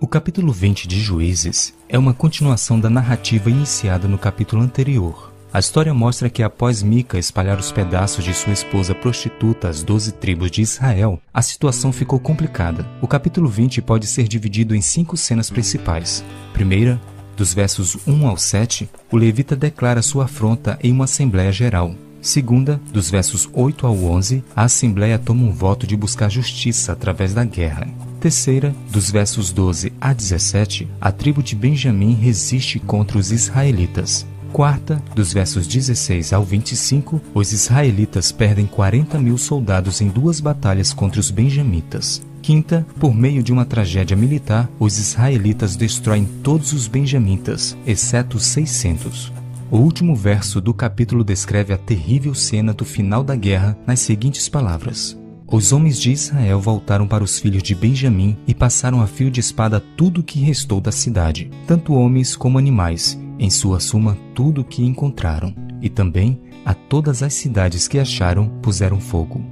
O capítulo 20 de Juízes é uma continuação da narrativa iniciada no capítulo anterior. A história mostra que após Mica espalhar os pedaços de sua esposa prostituta às doze tribos de Israel, a situação ficou complicada. O capítulo 20 pode ser dividido em cinco cenas principais. Primeira, dos versos 1 ao 7, o levita declara sua afronta em uma assembleia geral. Segunda, dos versos 8 ao 11, a Assembleia toma um voto de buscar justiça através da guerra. Terceira, dos versos 12 a 17, a tribo de Benjamim resiste contra os israelitas. Quarta, dos versos 16 ao 25, os israelitas perdem 40 mil soldados em duas batalhas contra os benjamitas. Quinta, por meio de uma tragédia militar, os israelitas destroem todos os benjamitas, exceto 600. O último verso do capítulo descreve a terrível cena do final da guerra nas seguintes palavras: Os homens de Israel voltaram para os filhos de Benjamim e passaram a fio de espada tudo o que restou da cidade, tanto homens como animais, em sua suma tudo o que encontraram, e também a todas as cidades que acharam puseram fogo.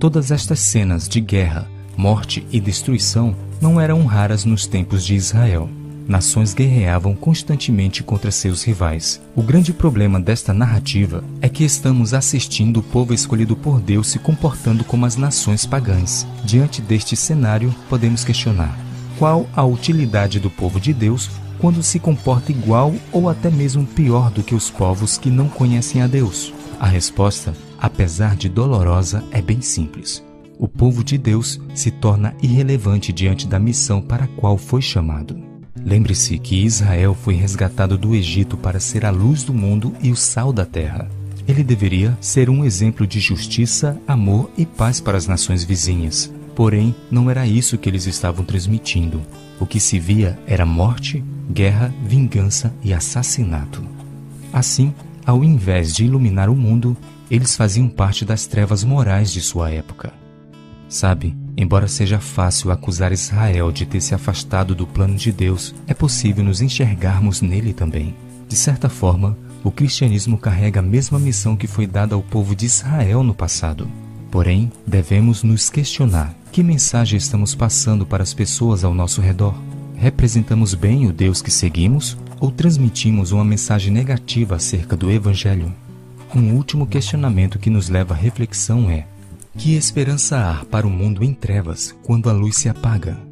Todas estas cenas de guerra, morte e destruição não eram raras nos tempos de Israel. Nações guerreavam constantemente contra seus rivais. O grande problema desta narrativa é que estamos assistindo o povo escolhido por Deus se comportando como as nações pagãs. Diante deste cenário, podemos questionar: qual a utilidade do povo de Deus quando se comporta igual ou até mesmo pior do que os povos que não conhecem a Deus? A resposta, apesar de dolorosa, é bem simples. O povo de Deus se torna irrelevante diante da missão para a qual foi chamado. Lembre-se que Israel foi resgatado do Egito para ser a luz do mundo e o sal da terra. Ele deveria ser um exemplo de justiça, amor e paz para as nações vizinhas. Porém, não era isso que eles estavam transmitindo. O que se via era morte, guerra, vingança e assassinato. Assim, ao invés de iluminar o mundo, eles faziam parte das trevas morais de sua época. Sabe, embora seja fácil acusar Israel de ter se afastado do plano de Deus, é possível nos enxergarmos nele também. De certa forma, o cristianismo carrega a mesma missão que foi dada ao povo de Israel no passado. Porém, devemos nos questionar: que mensagem estamos passando para as pessoas ao nosso redor? Representamos bem o Deus que seguimos ou transmitimos uma mensagem negativa acerca do Evangelho? Um último questionamento que nos leva à reflexão é: que esperança há para o mundo em trevas quando a luz se apaga?